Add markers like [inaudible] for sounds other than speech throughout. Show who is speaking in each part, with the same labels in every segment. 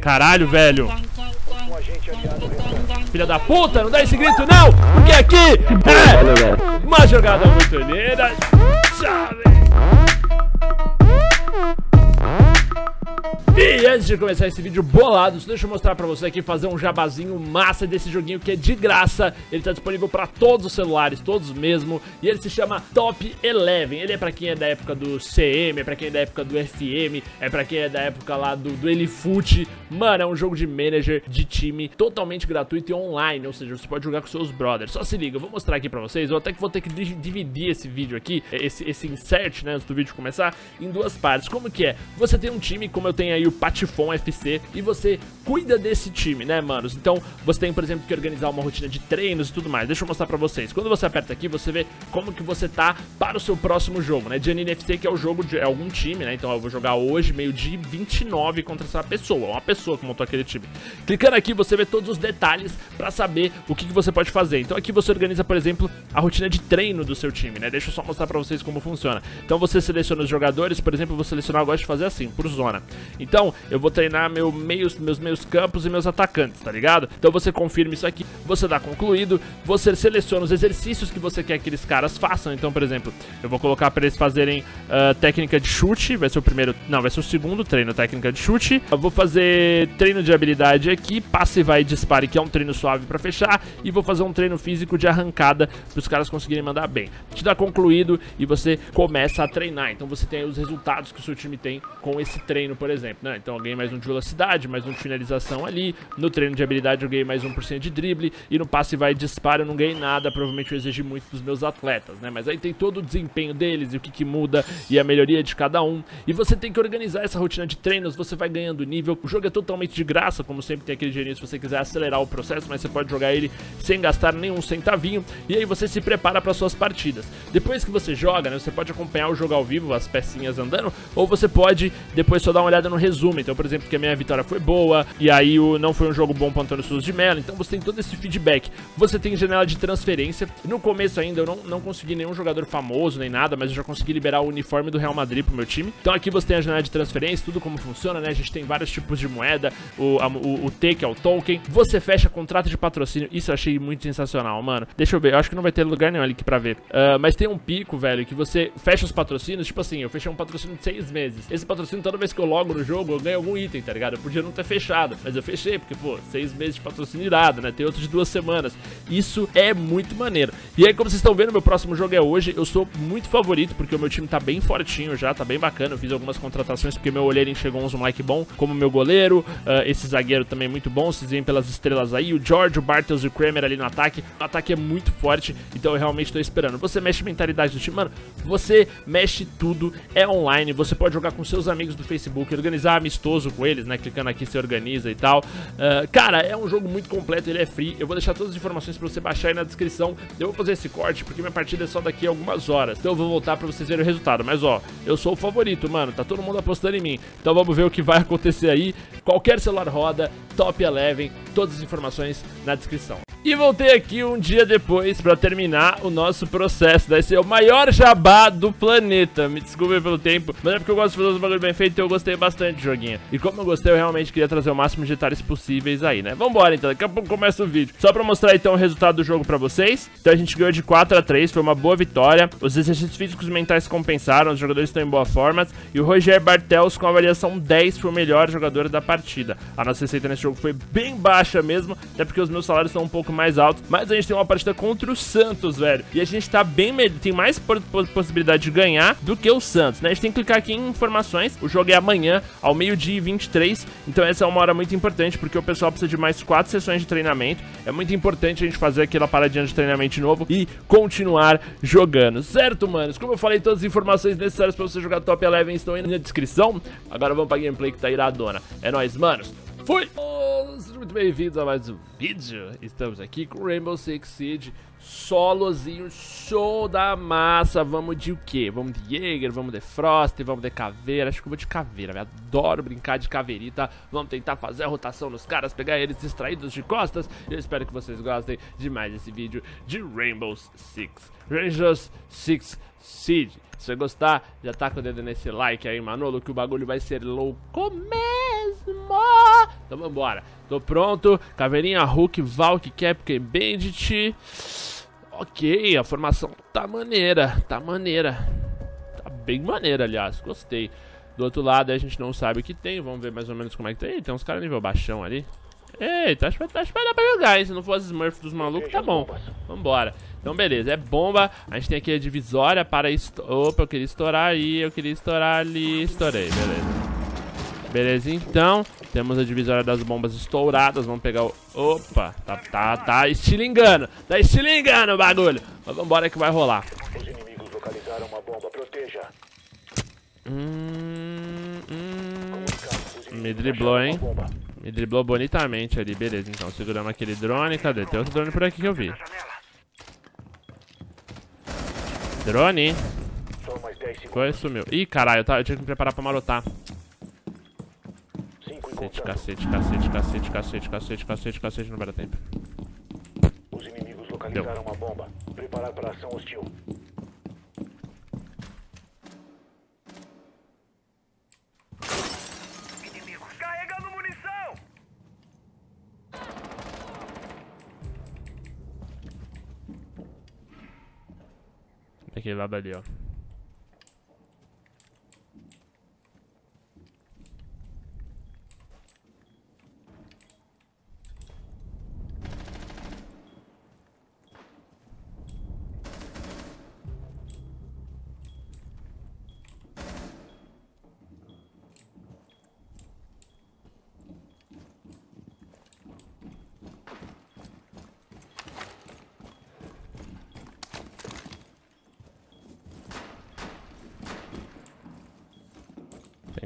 Speaker 1: Caralho, velho. Filha da puta, não dá esse grito não! Porque aqui é uma jogada muito linda. Chave. E antes de começar esse vídeo bolado, deixa eu mostrar pra você aqui, fazer um jabazinho massa desse joguinho que é de graça. Ele tá disponível pra todos os celulares, todos mesmo, e ele se chama Top Eleven. Ele é pra quem é da época do CM, é pra quem é da época do FM, é pra quem é da época lá do, do Elifute. Mano, é um jogo de manager, de time, totalmente gratuito e online, ou seja, você pode jogar com seus brothers. Só se liga, eu vou mostrar aqui pra vocês, eu até que vou ter que dividir esse vídeo aqui, esse, esse insert, né, antes do vídeo começar, em duas partes. Como que é? Você tem um time, como eu tenho aí o Patifon FC e você cuida desse time, né, manos? Então, você tem, por exemplo, que organizar uma rotina de treinos e tudo mais. Deixa eu mostrar pra vocês. Quando você aperta aqui, você vê como que você tá para o seu próximo jogo, né? Janine FC, que é o jogo de algum time, né? Então, eu vou jogar hoje, meio-dia 29 contra essa pessoa, uma pessoa que montou aquele time. Clicando aqui, você vê todos os detalhes pra saber o que, que você pode fazer. Então, aqui você organiza, por exemplo, a rotina de treino do seu time, né? Deixa eu só mostrar pra vocês como funciona. Então, você seleciona os jogadores, por exemplo, vou selecionar, eu gosto de fazer assim, por zona. Então, eu vou treinar meu meios, meus meios campos e meus atacantes, tá ligado? Então você confirma isso aqui, você dá concluído, você seleciona os exercícios que você quer que aqueles caras façam. Então, por exemplo, eu vou colocar para eles fazerem uh, técnica de chute, vai ser o primeiro, não, vai ser o segundo treino, técnica de chute. Eu vou fazer treino de habilidade aqui, passe, vai e dispare, que é um treino suave para fechar, e vou fazer um treino físico de arrancada para os caras conseguirem mandar bem. Te dá concluído e você começa a treinar. Então você tem os resultados que o seu time tem com esse treino, por exemplo, né? Então alguém mais um de velocidade, mais um de finalização ali. No treino de habilidade eu ganhei mais 1% de drible. E no passe vai disparo eu não ganhei nada. Provavelmente eu exigi muito dos meus atletas, né? Mas aí tem todo o desempenho deles e o que, que muda e a melhoria de cada um. E você tem que organizar essa rotina de treinos, você vai ganhando nível. O jogo é totalmente de graça, como sempre tem aquele dinheirinho se você quiser acelerar o processo, mas você pode jogar ele sem gastar nenhum centavinho. E aí você se prepara para suas partidas. Depois que você joga, né, você pode acompanhar o jogo ao vivo, as pecinhas andando, ou você pode depois só dar uma olhada no resumo. Então, por exemplo, que a minha vitória foi boa, e aí o, não foi um jogo bom para Antônio Souza de Mello, então você tem todo esse feedback. Você tem janela de transferência. No começo ainda eu não, não consegui nenhum jogador famoso nem nada, mas eu já consegui liberar o uniforme do Real Madrid pro meu time. Então aqui você tem a janela de transferência, tudo como funciona, né? A gente tem vários tipos de moeda, o, a, o, o T, que é o token. Você fecha contrato de patrocínio, isso eu achei muito sensacional, mano. Deixa eu ver, eu acho que não vai ter lugar nenhum ali pra ver. Uh, mas tem um pico, velho, que você fecha os patrocínios, tipo assim, eu fechei um patrocínio de seis meses. Esse patrocínio, toda vez que eu logo no jogo, eu ganho algum item, tá ligado? Eu podia não ter fechado, mas eu fechei, porque, pô, seis meses de patrocínio irado, né? Tem outro de duas semanas. Isso é muito maneiro. E aí, como vocês estão vendo, meu próximo jogo é hoje. Eu sou muito favorito, porque o meu time tá bem fortinho já, tá bem bacana. Eu fiz algumas contratações, porque meu olheirinho chegou uns moleque bom, como meu goleiro, uh, esse zagueiro também muito bom. Vocês veem pelas estrelas aí, o George, o Bartels e o Kramer ali no ataque. O ataque é muito forte, então eu realmente tô esperando. Você mexe mentalidade do time, mano, você mexe tudo, é online, você pode jogar com seus amigos do Facebook, organizar amistoso com eles, né? Clicando aqui se organiza e tal. Uh, cara, é um jogo muito completo, ele é free. Eu vou deixar todas as informações pra você baixar aí na descrição. Eu vou fazer esse corte porque minha partida é só daqui a algumas horas. Então eu vou voltar pra vocês verem o resultado. Mas ó, eu sou o favorito, mano. Tá todo mundo apostando em mim. Então vamos ver o que vai acontecer aí. Qualquer celular roda, top 11, todas as informações na descrição. E voltei aqui um dia depois pra terminar o nosso processo. Vai ser o maior jabá do planeta. Me desculpe pelo tempo, mas é porque eu gosto de fazer os bagulho bem feito e eu gostei bastante do joguinho. E como eu gostei, eu realmente queria trazer o máximo de detalhes possíveis aí, né? Vambora então, daqui a pouco começa o vídeo. Só pra mostrar então o resultado do jogo pra vocês. Então a gente ganhou de 4 a 3 foi uma boa vitória. Os exercícios físicos e mentais compensaram, os jogadores estão em boa forma. E o Roger Bartels com avaliação 10 foi o melhor jogador da partida. A nossa receita nesse jogo foi bem baixa mesmo, até porque os meus salários estão um pouco mais altos. Mas a gente tem uma partida contra o Santos, velho. E a gente tá bem... Tem mais possibilidade de ganhar do que o Santos, né? A gente tem que clicar aqui em informações. O jogo é amanhã, ao meio-dia e 23. Então essa é uma hora muito importante, porque o pessoal precisa de mais 4 sessões de treinamento. É muito importante a gente fazer aquela paradinha de treinamento de novo e continuar jogando, certo, manos? Como eu falei, todas as informações necessárias para você jogar Top 11 estão aí na descrição. Agora vamos pra gameplay que tá iradona. É nóis, manos. Fui! Sejam muito bem-vindos a mais um vídeo. Estamos aqui com Rainbow Six Siege solozinho show da massa. Vamos de o quê? Vamos de Jäger, vamos de Frost, vamos de Caveira. Acho que eu vou de Caveira, eu adoro brincar de caveirita. Vamos tentar fazer a rotação nos caras, pegar eles distraídos de costas. Eu espero que vocês gostem de mais esse vídeo de Rainbow Six. Rangers Six Siege. Se você gostar, já tá com o dedo nesse like aí, Manolo, que o bagulho vai ser louco mesmo. Então vambora. Tô pronto. Caveirinha, Hulk, Valk, Capcom, Bandit. Ok, a formação tá maneira. Tá maneira. Tá bem maneira, aliás. Gostei. Do outro lado a gente não sabe o que tem. Vamos ver mais ou menos como é que tem. Tem uns caras nível baixão ali. Eita, acho, acho que vai dar pra jogar, hein? Se não for as Smurfs dos malucos, tá bom. Vambora. Então, beleza. É bomba. A gente tem aqui a divisória para... Opa, eu queria estourar aí. Eu queria estourar ali. Estourei, beleza. Beleza, então. Temos a divisória das bombas estouradas. Vamos pegar o... Opa, tá, tá, tá estilingando. Tá estilingando o bagulho. Mas vambora que vai rolar.
Speaker 2: Os inimigos localizaram uma bomba. Proteja.
Speaker 1: Hum, hum. Me driblou, hein? Me driblou bonitamente ali, beleza. Então, seguramos aquele drone. Cadê? Tem outro drone por aqui que eu vi. Drone. Foi, sumiu. Ih, caralho, eu, tava, eu tinha que me preparar pra marotar. Cacete, cacete, cacete, cacete, cacete, cacete, cacete, cacete, não vai dar tempo.
Speaker 2: Os inimigos localizaram uma bomba. Preparar para ação hostil. Inimigos carregando munição!
Speaker 1: Daquele lado ali, ó.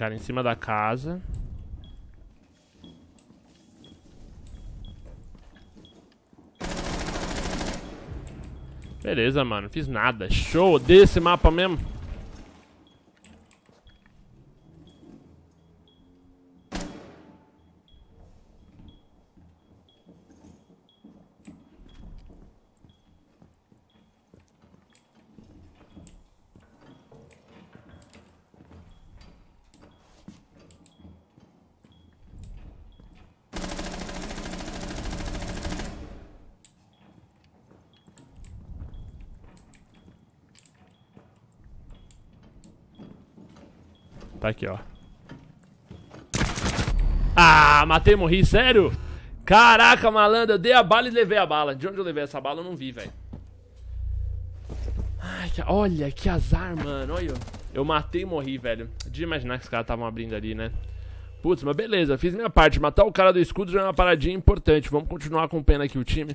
Speaker 1: Cara em cima da casa. Beleza, mano. Fiz nada. Show. Desse mapa mesmo. Tá aqui, ó. Ah, matei morri, sério? Caraca, malandro, eu dei a bala e levei a bala. De onde eu levei essa bala eu não vi, velho. Ai, que... olha, que azar, mano. Olha, eu matei e morri, velho. De imaginar que os caras estavam abrindo ali, né? Putz, mas beleza, fiz minha parte. Matar o cara do escudo já é uma paradinha importante. Vamos continuar acompanhando aqui o time.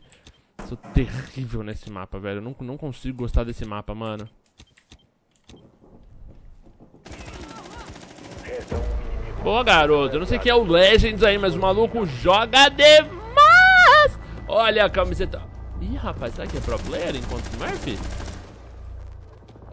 Speaker 1: Sou terrível nesse mapa, velho. Eu não, não consigo gostar desse mapa, mano. Pô, garoto, eu não sei quem é o Legends aí, mas o maluco joga demais! Olha a camiseta. Ih, rapaz, será que é pro player enquanto Smurf?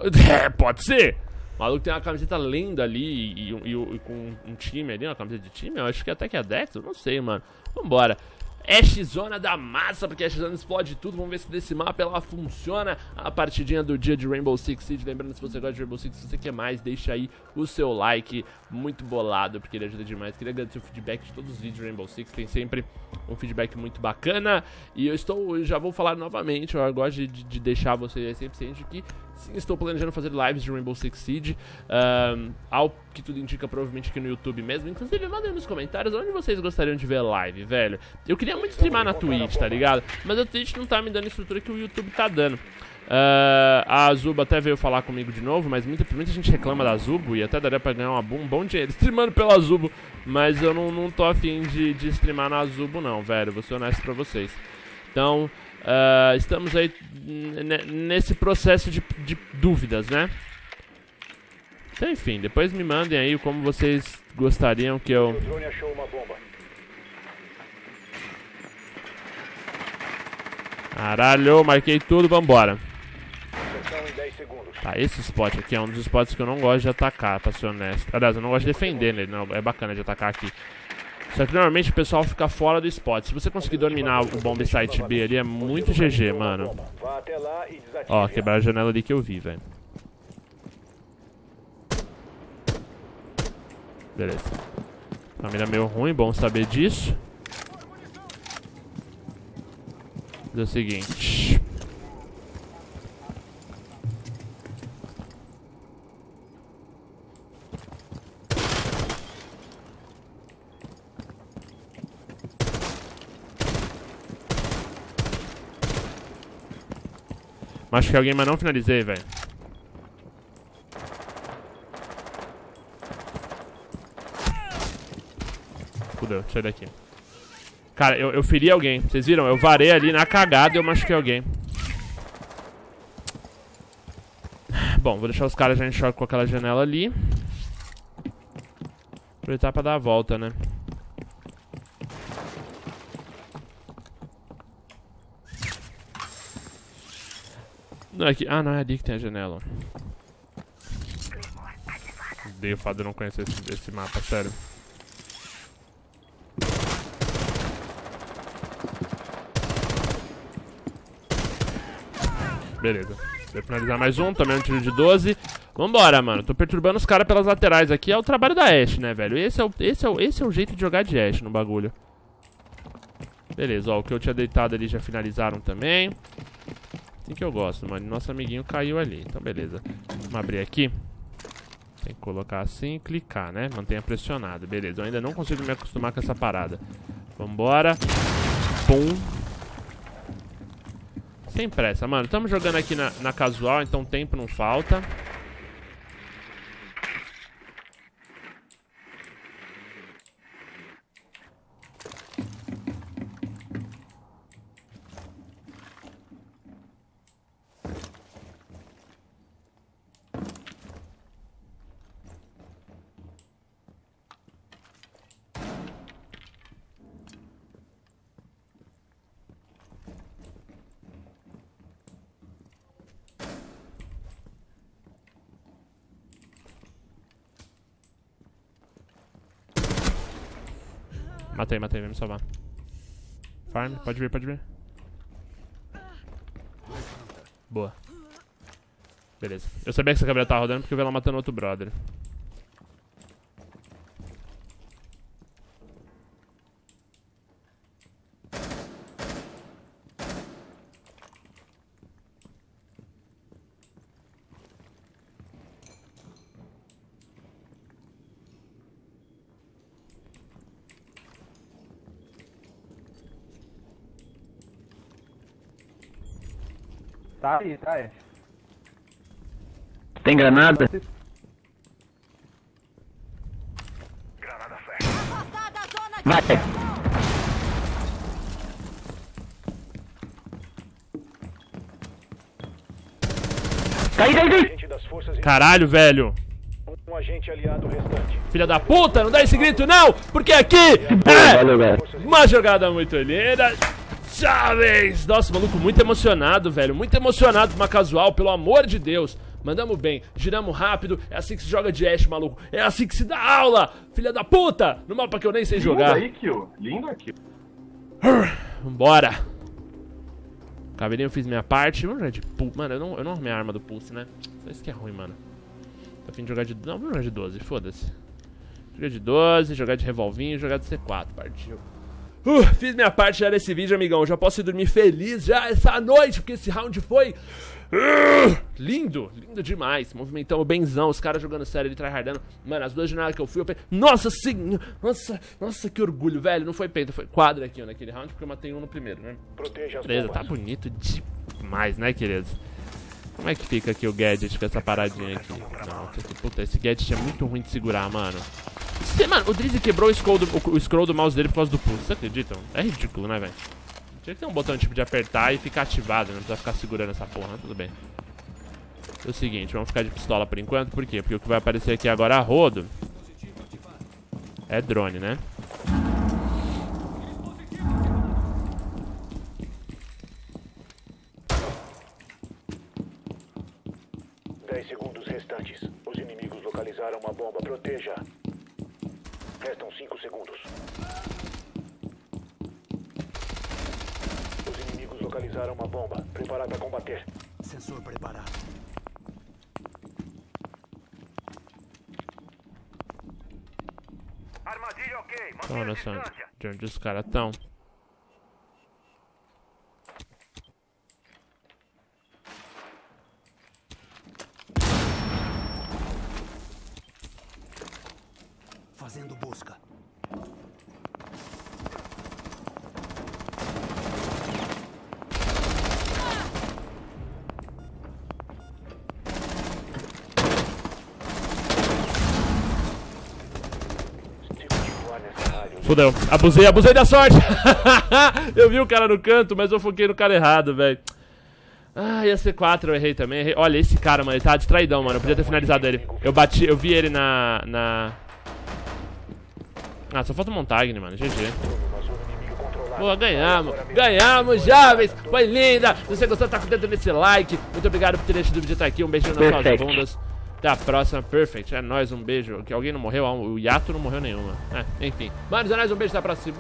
Speaker 1: [laughs] É, pode ser. O maluco tem uma camiseta linda ali e, e, e, e com um time ali, uma camiseta de time. Eu acho que até que é Dex, não sei, mano. Vambora. Ash Zona da massa, porque a Ash Zona explode tudo. Vamos ver se desse mapa ela funciona. A partidinha do dia de Rainbow Six Siege. Lembrando, se você gosta de Rainbow Six, se você quer mais, deixa aí o seu like. Muito bolado, porque ele ajuda demais. Queria agradecer o feedback de todos os vídeos de Rainbow Six. Tem sempre um feedback muito bacana. E eu estou, eu já vou falar novamente. Eu gosto de, de deixar vocês sempre cientes que sim, estou planejando fazer lives de Rainbow Six Siege. Um, ao que tudo indica, provavelmente aqui no YouTube mesmo. Inclusive, mandem nos comentários onde vocês gostariam de ver live, velho. Eu queria muito streamar na Twitch, tá ligado? Mas a Twitch não tá me dando a estrutura que o YouTube tá dando. Uh, a Zubo até veio falar comigo de novo, mas muita, muita gente reclama da Zubo e até daria pra ganhar uma, um bom dinheiro [laughs] streamando pela Zubo. Mas eu não, não tô afim de, de streamar na Zubo, não, velho. Vou ser honesto pra vocês. Então, uh, estamos aí nesse processo de, de dúvidas, né? Então, enfim, depois me mandem aí como vocês gostariam que eu...
Speaker 2: O drone achou uma bomba.
Speaker 1: Caralho, marquei tudo, vambora.
Speaker 2: Inserção em 10 segundos.
Speaker 1: Tá, esse spot aqui é um dos spots que eu não gosto de atacar, pra ser honesto. Aliás, eu não gosto de defender nele, não. É bacana de atacar aqui. Só que normalmente o pessoal fica fora do spot. Se você conseguir dominar o bomb site B ali, é muito GG, mano. Ó, quebrar a janela ali que eu vi, velho. Beleza. A mira meio ruim, bom saber disso. Fazer o seguinte. Machuquei alguém, mas não finalizei, velho. Fudeu, sai daqui. Cara, eu, eu feri alguém. Vocês viram? Eu varei ali na cagada e eu machuquei alguém. Bom, vou deixar os caras já em choque com aquela janela ali. Aproveitar pra dar a volta, né? Aqui. Ah, não, é ali que tem a janela. Odeio o fato de não conhecer esse, esse mapa, sério. Beleza. Vou finalizar mais um, também um tiro de 12. Vambora, mano. Tô perturbando os caras pelas laterais aqui. É o trabalho da Ashe, né, velho? Esse é, o, esse, é o, esse é o jeito de jogar de Ashe no bagulho. Beleza, ó. O que eu tinha deitado ali já finalizaram também. Assim que eu gosto, mano. Nosso amiguinho caiu ali. Então, beleza. Vamos abrir aqui. Tem que colocar assim e clicar, né? Mantenha pressionado. Beleza. Eu ainda não consigo me acostumar com essa parada. Vambora. Pum. Sem pressa, mano. Estamos jogando aqui na, na casual, então tempo não falta. Matei, matei, vem me salvar. Farm, pode vir, pode vir. Boa. Beleza. Eu sabia que essa câmera tava rodando porque eu vi ela matando outro brother.
Speaker 3: Tá aí, tá aí.
Speaker 4: Tem granada?
Speaker 2: Granada
Speaker 4: Vai. Cai, cai, cai!
Speaker 1: Caralho, velho.
Speaker 2: um agente aliado restante.
Speaker 1: Filha da puta, não dá esse grito não, porque aqui é uma jogada muito linda. Chaves! Nossa, maluco, muito emocionado, velho. Muito emocionado pra uma casual, pelo amor de Deus. Mandamos bem, giramos rápido. É assim que se joga de Ash, maluco. É assim que se dá aula, filha da puta! No mapa que eu nem sei jogar.
Speaker 3: Lindo aí, kill. Lindo aqui.
Speaker 1: Vambora. Cabelinho, eu fiz minha parte. Vamos jogar de pulse. Mano, eu não, eu não arrumei a arma do pulse, né? Isso que é ruim, mano. Tô fim de jogar de. Não, vamos jogar de 12, foda-se. Jogar de 12, jogar de revolvinho, jogar de C4, partiu. Uh, fiz minha parte já nesse vídeo, amigão. Já posso ir dormir feliz já essa noite, porque esse round foi. uh, lindo, lindo demais. Movimentamos benzão, os caras jogando sério ali, tryhardando. Mano, as duas jornadas que eu fui, eu pensei, nossa senhora, nossa, nossa, que orgulho, velho. Não foi penta, foi quadra aqui ó, naquele round, porque eu matei um no primeiro, né?
Speaker 2: Proteja
Speaker 1: Beleza, tá bonito demais, né, queridos? Como é que fica aqui o gadget com essa paradinha aqui? Não, puta, esse gadget é muito ruim de segurar, mano. Mano, o Drizzy quebrou o scroll, do, o, scroll do mouse dele por causa do pulso. Vocês acreditam? É ridículo, né, velho? Tinha que ter um botão tipo de apertar e ficar ativado, né? Não precisa ficar segurando essa porra, né? tudo bem. É o seguinte, vamos ficar de pistola por enquanto, por quê? Porque o que vai aparecer aqui agora a rodo é drone, né?
Speaker 2: Dez segundos restantes. Os inimigos localizaram uma bomba. Proteja. Restam cinco segundos. Os inimigos localizaram uma bomba. Preparar para combater.
Speaker 5: Sensor preparado.
Speaker 2: Armadilha ok.
Speaker 1: Olha só de onde os caras estão.
Speaker 6: Busca.
Speaker 1: Fudeu. Abusei, abusei da sorte. [laughs] eu vi o cara no canto, mas eu foquei no cara errado, velho. Ah, ia ser 4, eu errei também. Errei. Olha, esse cara, mano, ele tá distraidão, mano. Eu podia ter finalizado ele. Eu bati, eu vi ele na. na... Ah, só falta o Montagne, mano. GG. Pô, ganhamos, ganhamos, jovens, foi linda. Se você gostou, tá com o dedo nesse like. Muito obrigado por ter deixado o vídeo até aqui. Um beijinho nas suas bundas. Até a próxima, perfect. É nóis, um beijo. Que alguém não morreu, o Yato não morreu nenhuma. É, enfim. Mano, é nóis, um beijo, até a próxima.